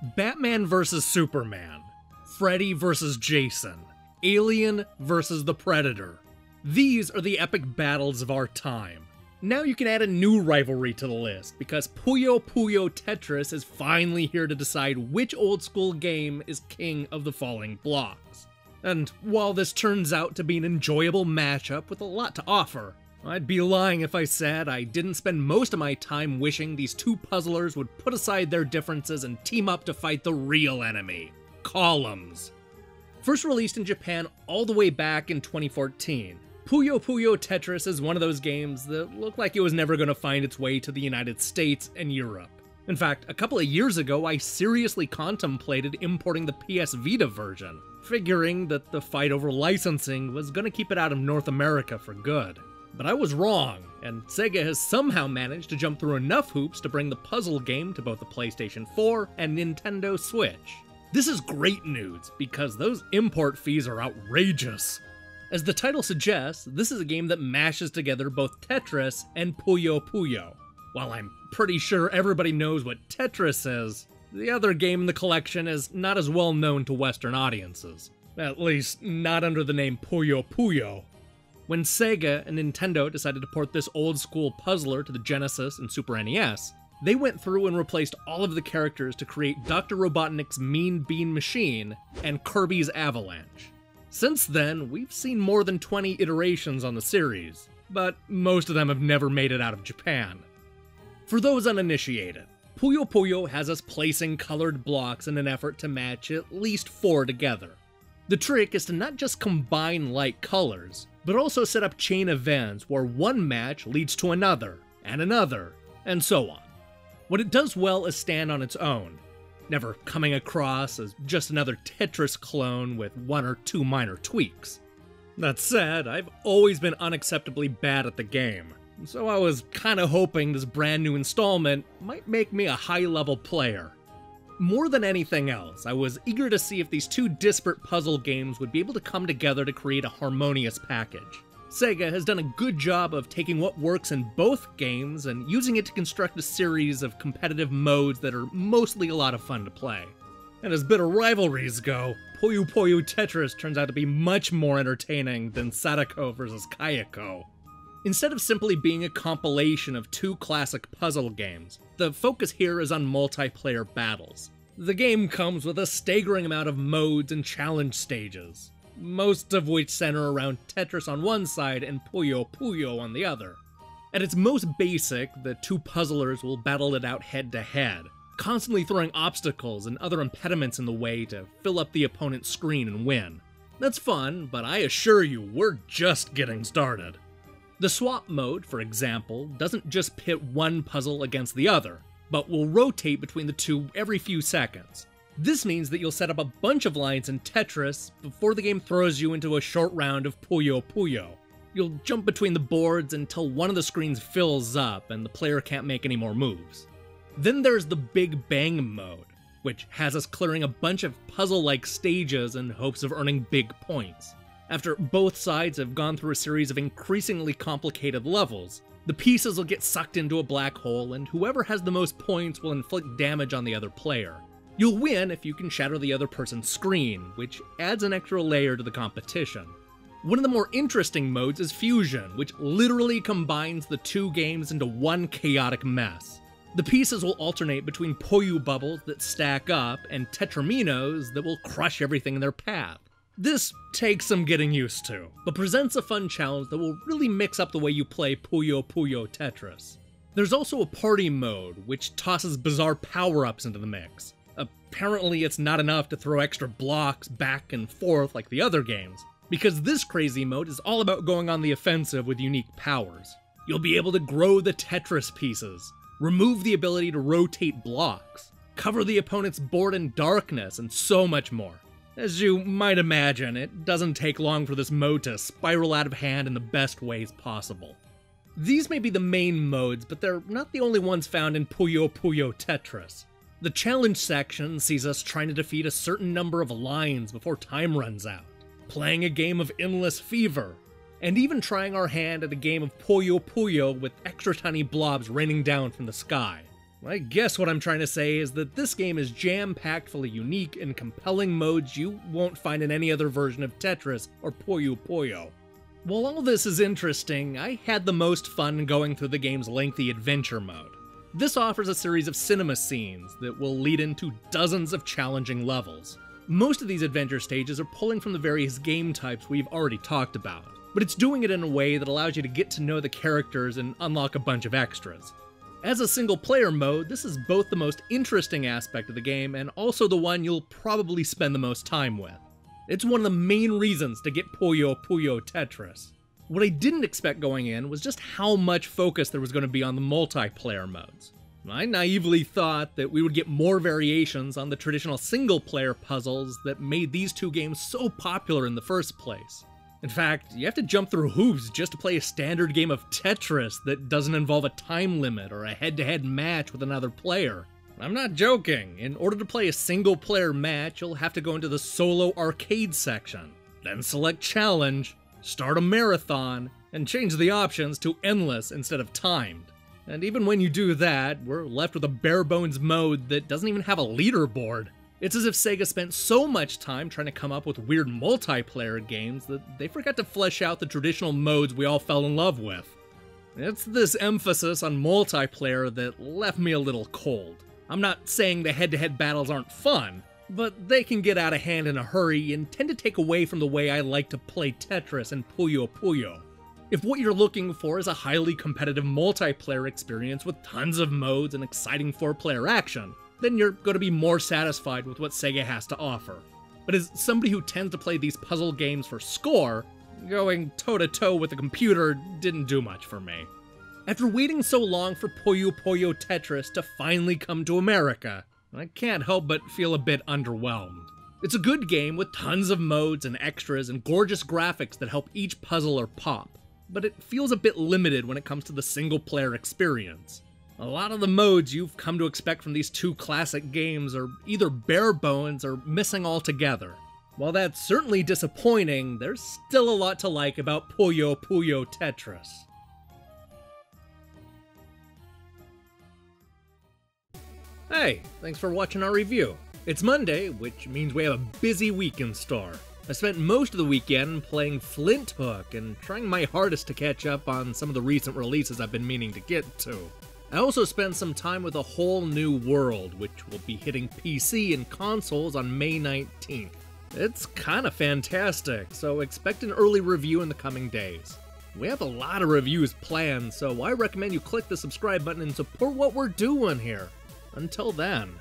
Batman vs. Superman, Freddy vs. Jason, Alien vs. the Predator. These are the epic battles of our time. Now you can add a new rivalry to the list, because Puyo Puyo Tetris is finally here to decide which old school game is king of the falling blocks. And while this turns out to be an enjoyable matchup with a lot to offer, I'd be lying if I said I didn't spend most of my time wishing these two puzzlers would put aside their differences and team up to fight the real enemy columns. First released in Japan all the way back in 2014, Puyo Puyo Tetris is one of those games that looked like it was never going to find its way to the United States and Europe. In fact, a couple of years ago, I seriously contemplated importing the PS Vita version, figuring that the fight over licensing was going to keep it out of North America for good. But I was wrong, and Sega has somehow managed to jump through enough hoops to bring the puzzle game to both the PlayStation 4 and Nintendo Switch. This is great news, because those import fees are outrageous. As the title suggests, this is a game that mashes together both Tetris and Puyo Puyo. While I'm pretty sure everybody knows what Tetris is, the other game in the collection is not as well known to Western audiences. At least, not under the name Puyo Puyo. When Sega and Nintendo decided to port this old school puzzler to the Genesis and Super NES, they went through and replaced all of the characters to create Dr. Robotnik's Mean Bean Machine and Kirby's Avalanche. Since then, we've seen more than 20 iterations on the series, but most of them have never made it out of Japan. For those uninitiated, Puyo Puyo has us placing colored blocks in an effort to match at least four together. The trick is to not just combine light colors, but also set up chain events where one match leads to another, and another, and so on. What it does well is stand on its own, never coming across as just another Tetris clone with one or two minor tweaks. That said, I've always been unacceptably bad at the game, so I was kinda hoping this brand new installment might make me a high level player. More than anything else, I was eager to see if these two disparate puzzle games would be able to come together to create a harmonious package. Sega has done a good job of taking what works in both games and using it to construct a series of competitive modes that are mostly a lot of fun to play. And as bitter rivalries go, Puyo Puyo Tetris turns out to be much more entertaining than Sadako vs. Kayako. Instead of simply being a compilation of two classic puzzle games, the focus here is on multiplayer battles. The game comes with a staggering amount of modes and challenge stages, most of which center around Tetris on one side and Puyo Puyo on the other. At its most basic, the two puzzlers will battle it out head to head, constantly throwing obstacles and other impediments in the way to fill up the opponent's screen and win. That's fun, but I assure you, we're just getting started. The swap mode, for example, doesn't just pit one puzzle against the other, but will rotate between the two every few seconds. This means that you'll set up a bunch of lines in Tetris before the game throws you into a short round of Puyo Puyo. You'll jump between the boards until one of the screens fills up and the player can't make any more moves. Then there's the Big Bang mode, which has us clearing a bunch of puzzle like stages in hopes of earning big points. After both sides have gone through a series of increasingly complicated levels, the pieces will get sucked into a black hole, and whoever has the most points will inflict damage on the other player. You'll win if you can shatter the other person's screen, which adds an extra layer to the competition. One of the more interesting modes is Fusion, which literally combines the two games into one chaotic mess. The pieces will alternate between Puyo bubbles that stack up and Tetrominos that will crush everything in their path. This takes some getting used to, but presents a fun challenge that will really mix up the way you play Puyo Puyo Tetris. There's also a party mode, which tosses bizarre power-ups into the mix. Apparently, it's not enough to throw extra blocks back and forth like the other games, because this crazy mode is all about going on the offensive with unique powers. You'll be able to grow the Tetris pieces, remove the ability to rotate blocks, cover the opponent's board in darkness, and so much more. As you might imagine, it doesn't take long for this mode to spiral out of hand in the best ways possible. These may be the main modes, but they're not the only ones found in Puyo Puyo Tetris. The challenge section sees us trying to defeat a certain number of lines before time runs out, playing a game of Endless Fever, and even trying our hand at a game of Puyo Puyo with extra tiny blobs raining down from the sky. I guess what I'm trying to say is that this game is jam-packed full of unique and compelling modes you won't find in any other version of Tetris or Puyo Puyo. While all this is interesting, I had the most fun going through the game's lengthy adventure mode. This offers a series of cinema scenes that will lead into dozens of challenging levels. Most of these adventure stages are pulling from the various game types we've already talked about, but it's doing it in a way that allows you to get to know the characters and unlock a bunch of extras. As a single player mode, this is both the most interesting aspect of the game and also the one you'll probably spend the most time with. It's one of the main reasons to get Puyo Puyo Tetris. What I didn't expect going in was just how much focus there was going to be on the multiplayer modes. I naively thought that we would get more variations on the traditional single player puzzles that made these two games so popular in the first place. In fact, you have to jump through hoops just to play a standard game of Tetris that doesn't involve a time limit or a head to head match with another player. I'm not joking. In order to play a single player match, you'll have to go into the solo arcade section, then select challenge, start a marathon, and change the options to endless instead of timed. And even when you do that, we're left with a bare bones mode that doesn't even have a leaderboard. It's as if Sega spent so much time trying to come up with weird multiplayer games that they forgot to flesh out the traditional modes we all fell in love with. It's this emphasis on multiplayer that left me a little cold. I'm not saying the head to head battles aren't fun, but they can get out of hand in a hurry and tend to take away from the way I like to play Tetris and Puyo Puyo. If what you're looking for is a highly competitive multiplayer experience with tons of modes and exciting four player action, then you're going to be more satisfied with what Sega has to offer. But as somebody who tends to play these puzzle games for score, going toe to toe with a computer didn't do much for me. After waiting so long for Puyo Puyo Tetris to finally come to America, I can't help but feel a bit underwhelmed. It's a good game with tons of modes and extras and gorgeous graphics that help each puzzler pop but it feels a bit limited when it comes to the single player experience. A lot of the modes you've come to expect from these two classic games are either bare bones or missing altogether. While that's certainly disappointing, there's still a lot to like about Puyo Puyo Tetris. Hey, thanks for watching our review. It's Monday, which means we have a busy week in store. I spent most of the weekend playing Flinthook and trying my hardest to catch up on some of the recent releases I've been meaning to get to. I also spent some time with A Hole New World, which will be hitting PC and consoles on May 19th. It's kinda fantastic, so expect an early review in the coming days. We have a lot of reviews planned, so I recommend you click the subscribe button and support what we're doing here. Until then.